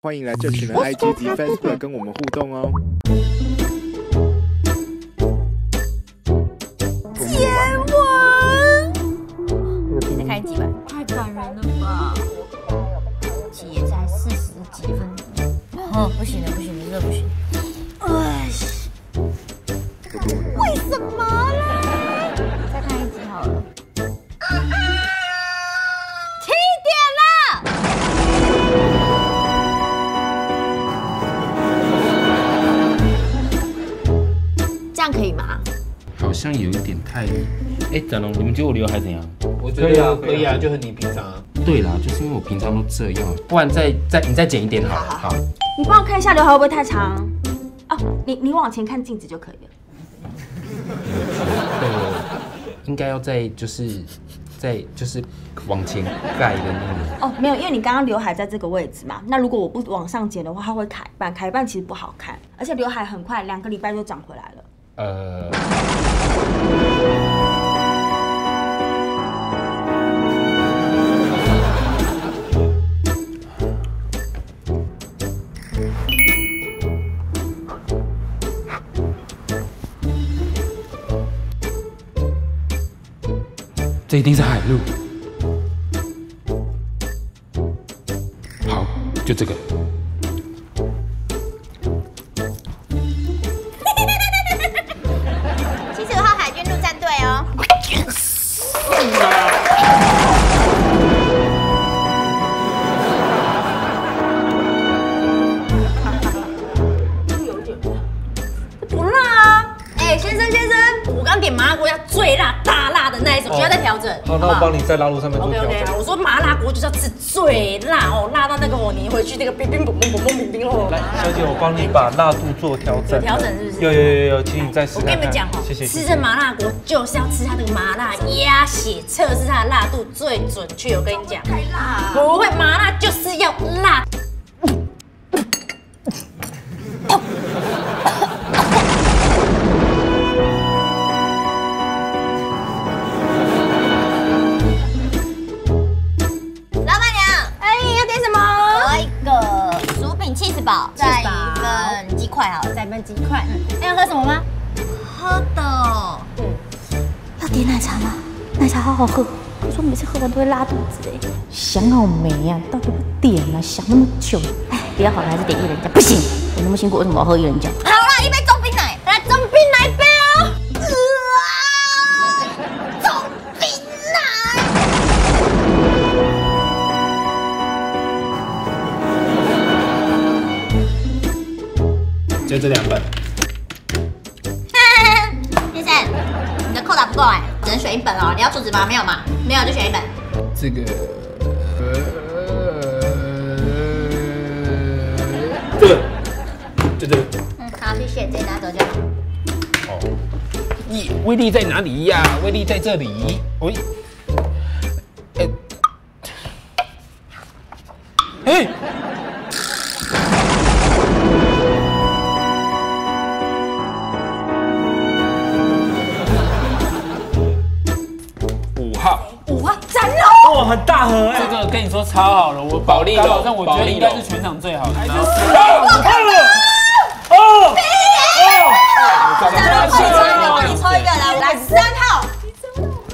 欢迎来这群的 IG 及 Facebook 跟我们互动哦。接吻，再看几版，太感人了吧！姐也才四十几分钟，哦，不行了，不行了，这不行。哎，吗？好像有一点太……哎，展龙，你们觉得我刘海怎样？我觉得可以啊，就和你平常啊。对啦，就是因为我平常都这样，不然再再你再剪一点好了。好，你帮我看一下刘海会不会太长？哦，你你往前看镜子就可以了。对，应该要再就是再就是往前盖的那里。哦，没有，因为你刚刚刘海在这个位置嘛。那如果我不往上剪的话，它会砍半，砍半其实不好看，而且刘海很快，两个礼拜就长回来了。呃，这一定是海路。好，就这个。整。好，那我帮你在拉路上面做调 OK，整。我说麻辣锅就是要吃最辣哦，辣到那个哦，你回去那个冰冰嘣嘣嘣嘣冰冰哦。来，小姐，我帮你把辣度做调整。有调整是不是有有有有，请你再试我。跟你们讲哦，谢谢。吃这麻辣锅就是要吃它的麻辣鸭血，测试它的辣度最准确。我跟你讲，太辣，不会麻辣就是要辣。块好了。再一份鸡块。嗯，要喝什么吗？喝的，要点奶茶吗？奶茶好好喝，我说每次喝完都会拉肚子哎。想好没呀、到底不点啊？想那么久，哎，比较好的还是点一人家。不行，我那么辛苦，为什么要喝一人家？好啦，一杯中冰奶，来中冰就这两本。先生，你的扣打不够哎，只能选一本哦。你要储值吗？没有嘛？没有就选一本。这个，这个，就这个。嗯，好，谢谢，直接拿走就好。哦，咦，威力在哪里呀？威力在这里。喂，哎，很大盒哎。这个跟你说超好了，我保利保利龙，但我觉得应该是全场最好的。我看了哦，快抽一个，帮你抽一个，来，来三号，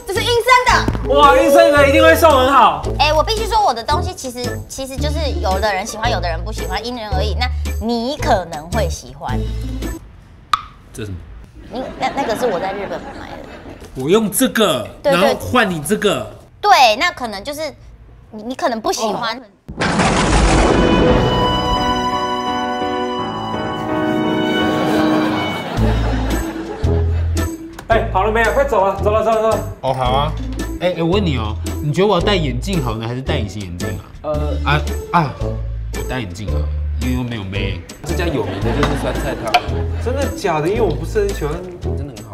这是阴森的。哇，医生的一定会送很好。哎、我必须说，我的东西其实其实就是有的人喜欢，有的人不喜欢，因人而异。那你可能会喜欢，这是什么？你那那个是我在日本买的。我用这个，然后换你这个。对，那可能就是你你可能不喜欢。哎，好了没有？快走了，走了，走了，走了。哦，好啊。哎、哎，我问你哦，你觉得我要戴眼镜好呢，还是戴隐形眼镜啊？呃，啊啊，我戴眼镜啊，因为我没有妹。这家有名的就是酸菜汤，真的假的？因为我不是很喜欢，真的很好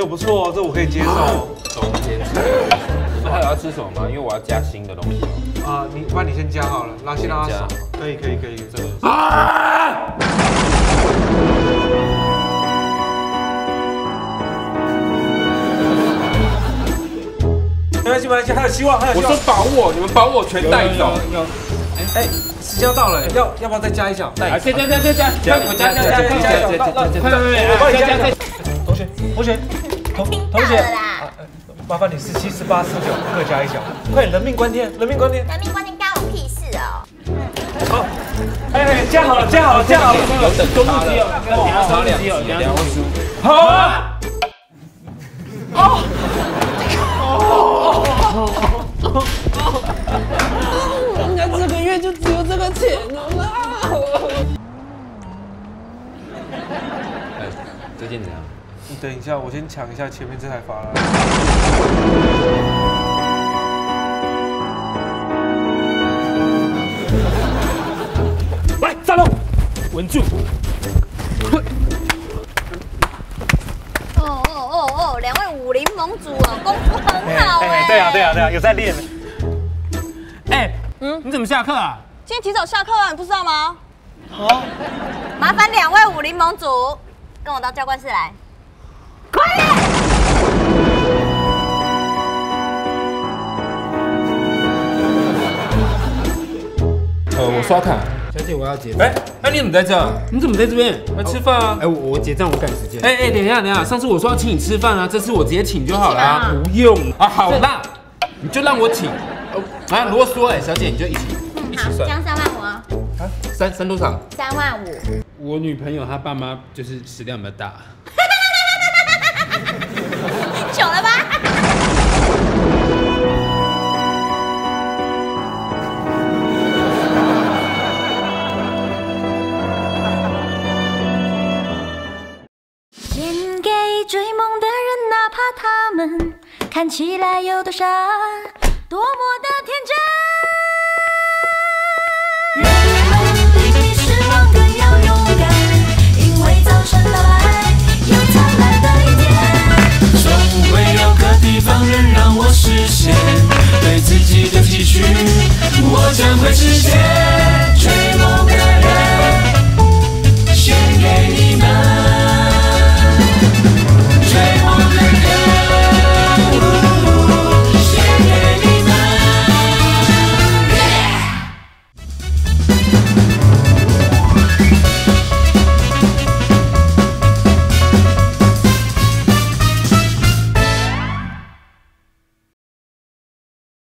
呦不错哦，这我可以接受。中间吃。那还有要吃什么吗？因为我要加新的东西哦。啊，你不然你先加好了，拉先拉先加手。可以，可以，可以，这个。啊！哎没关系没关系，还有希望，还有希望我说。保我，你们把我全带走。有哎，时间要到了，要要不要再加一脚？啊，加加加加加，加加加加加加加加加，快快快，我帮你加加加一脚。同学同学同同学，到了啦。麻烦你十七、十八、十九各加一脚，快点，人命关天，人命关天。人命关天干我屁事哦！好，哎哎，加好了，加好了，加好了。有等等下中路只有，等下中路只有。好啊！人家这个月就只有这个钱了啦。这件怎样？你等一下，我先抢一下前面这台法拉。来，站住，稳住。哦哦哦哦，两位武林盟主哦，功夫很好哎。对啊，对啊，对啊，有在练。哎，嗯，你怎么下课啊？今天提早下课啊，你不知道吗？好，麻烦两位武林盟主跟我到教官室来。呃，我刷卡。小姐，我要结哎，哎，你怎么在这？你怎么在这边？来吃饭啊哎，！我我结账，我赶时间。哎哎，等一下等一下，上次我说要请你吃饭啊，这次我直接请就好了不用啊，好啦，你就让我请。哦啊，啰嗦哎，小姐你就一起一起好，这算。样三万五啊，三三多少？三万五。我女朋友她爸妈就是食量比较大。巧了吧？献给追梦的人，哪怕他们看起来有多傻，多么